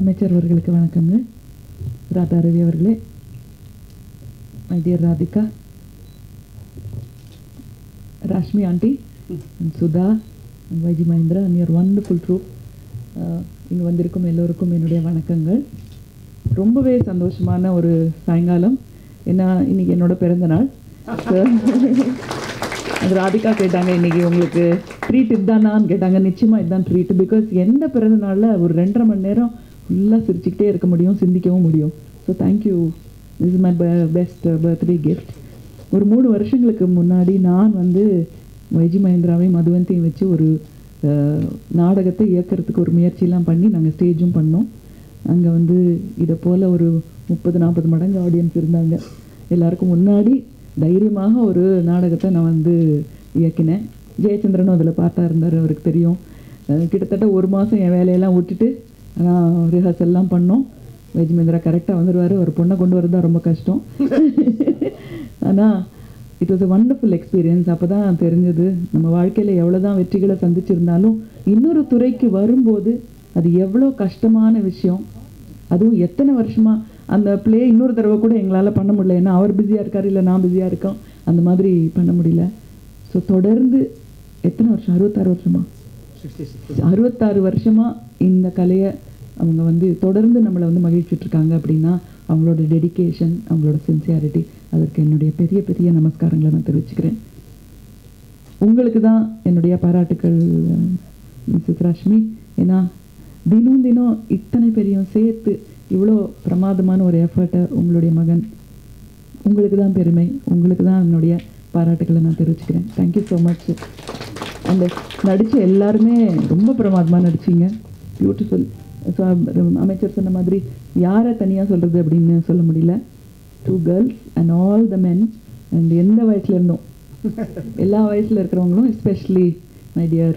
அமைச்சர் அவர்களுக்கு வணக்கங்க ராதா ரவி அவர்களே. My dear Radhika. Rashmi aunty. Sudha. Vaiji Mahendra and your wonderful troupe இங்கே வந்திருக்கும் எல்லோருக்கும் என்னுடைய வணக்கங்கள். ரொம்பவே சந்தோஷமான ஒரு சாயங்காலம். ஏன்னா இன்னைக்கு என்னோட பிறந்த நாள். அது ராதிகா கேட்டாங்க இன்னைக்கு உங்களுக்கு ட்ரீட் இதுதானான்னு கேட்டாங்க. நிச்சயமா இதுதான் ட்ரீட் பிகாஸ் எந்த பிறந்த நாளில் ஒரு ரெண்டரை மணி நேரம் ஃபுல்லாக சிரிச்சுக்கிட்டே இருக்க முடியும் சிந்திக்கவும் முடியும். So thank you this is my best birthday gift ஒரு மூணு வருஷங்களுக்கு முன்னாடி நான் வந்து வைஜி மகேந்திராவையும் மதுவந்தையும் வச்சு ஒரு நாடகத்தை இயக்கிறதுக்கு ஒரு முயற்சியெலாம் பண்ணி நாங்கள் ஸ்டேஜும் பண்ணோம். அங்கே வந்து இதை போல் ஒரு முப்பது நாற்பது மடங்கு ஆடியன்ஸ் இருந்தாங்க. எல்லாருக்கும் முன்னாடி தைரியமாக ஒரு நாடகத்தை நான் வந்து இயக்கினேன். ஜெயச்சந்திரனும் அதில் பார்த்தா இருந்தார் அவருக்கு தெரியும். கிட்டத்தட்ட ஒரு மாதம் என் வேலையெல்லாம் விட்டுட்டு ஆனால் ரிஹர்சல் எல்லாம் பண்ணோம். வைஜ்மேந்திரா கரெக்டாக வந்துடுவார் ஒரு பொண்ணை கொண்டு வரது தான் ரொம்ப கஷ்டம். ஆனால் it was a wonderful experience அப்போ தான் தெரிஞ்சது. நம்ம வாழ்க்கையில் எவ்வளோ தான் வெற்றிகளை சந்திச்சிருந்தாலும் இன்னொரு துறைக்கு வரும்போது அது எவ்வளோ கஷ்டமான விஷயம். அதுவும் எத்தனை வருஷமா அந்த ப்ளே இன்னொரு தடவை கூட எங்களால் பண்ண முடியல. ஏன்னா அவர் பிஸியாக இருக்கார் இல்லை நான் பிஸியாக இருக்கோம். அந்த மாதிரி பண்ண முடியல. ஸோ தொடர்ந்து எத்தனை வருஷம்? அறுபத்தாறு வருஷமா? அறுபத்தாறு வருஷமா இந்த கலையை அவங்க வந்து தொடர்ந்து நம்மளை வந்து மகிழ்ச்சிட்ருக்காங்க அப்படின்னா அவங்களோட டெடிகேஷன் அவங்களோட சின்சியாரிட்டி அதற்கு என்னுடைய பெரிய பெரிய நமஸ்காரங்களை நான் தெரிவிச்சுக்கிறேன். உங்களுக்கு தான் என்னுடைய பாராட்டுக்கள் மிஸ்ஸஸ் ரஷ்மி ஏன்னா தினம் தினம் இத்தனை பெரியும் சேர்த்து இவ்வளோ பிரமாதமான ஒரு எஃபர்ட்டை உங்களுடைய மகன் உங்களுக்கு தான் பெருமை உங்களுக்கு தான் என்னுடைய பாராட்டுக்களை நான் தெரிவிச்சுக்கிறேன். தேங்க்யூ ஸோ மச் அந்த நடித்த எல்லாருமே ரொம்ப பிரமாதமாக நடிச்சிங்க. பியூட்டிஃபுல் ஸோ அமைச்சர் சொன்ன மாதிரி யாரை தனியாக சொல்கிறது அப்படின்னு சொல்ல முடியல. Two girls and all the men and எந்த வயசுல இருந்தும்? எல்லா வயசில் இருக்கிறவங்களும் especially my dear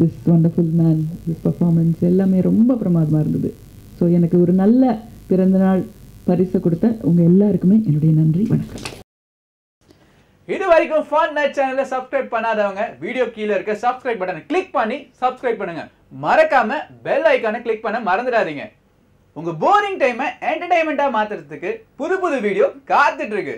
this wonderful man this performance எல்லாமே ரொம்ப பிரமாதமாக இருந்தது. ஸோ எனக்கு ஒரு நல்ல பிறந்தநாள் பரிசை கொடுத்த உங்கள் எல்லாருக்குமே என்னுடைய நன்றி வணக்கம். இது வரைக்கும் ஃபன் நைட் சேனலை சப்ஸ்கிரைப் பண்ணாதவங்க வீடியோ கீழே இருக்க சப்ஸ்கிரைப் பட்டனை கிளிக் பண்ணி சப்ஸ்கிரைப் பண்ணுங்க. மறக்காம பெல் ஐக்கானை கிளிக் பண்ண மறந்துடாதீங்க. உங்க போரிங் டைமை என்டர்டைன்மெண்ட்டாக மாத்துறதுக்கு புது புது வீடியோ காத்துட்டு இருக்கு.